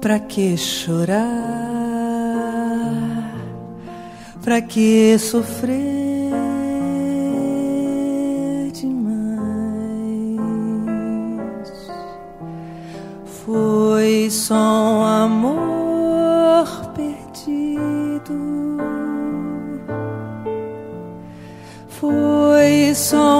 Pra que chorar? Pra que sofrer demais? Foi só um amor perdido. Foi só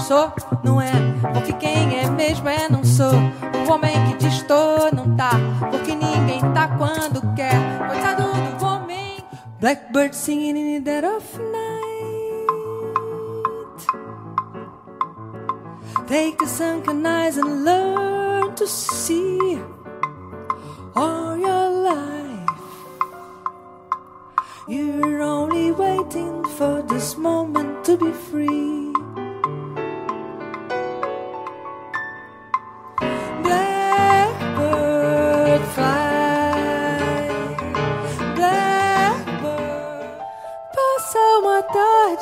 sou não é, porque quem é mesmo é não sou. O homem que diz tô não tá, porque ninguém tá quando quer. Coitado Blackbird singing in the dead of night. Take a sunken eyes and learn to see all your life. You're only waiting for this moment to be free.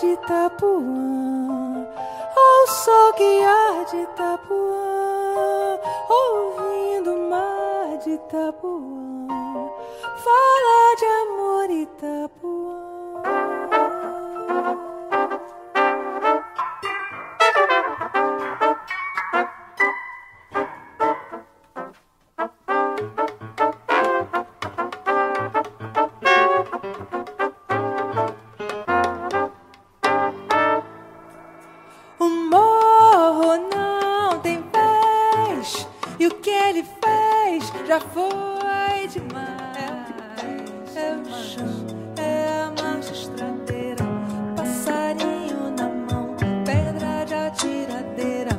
De Itapuã, ao sol que há de Itapuã, ouvindo o mar de Itapuã, fala de amor Itapuã. Já foi demais. É o chão, é a marcha estradeira, passarinho na mão, pedra de atiradeira.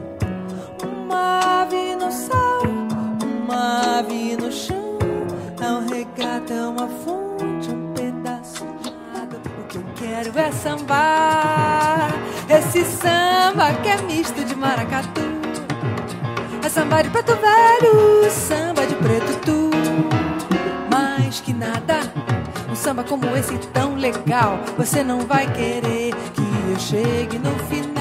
Uma ave no céu, uma ave no chão. É um regato, é uma fonte, um pedaço de água. O que eu quero é sambar, esse samba que é misto de maracatu. É samba de preto velho, samba de preto tu. Mais que nada, um samba como esse tão legal, você não vai querer que eu chegue no final.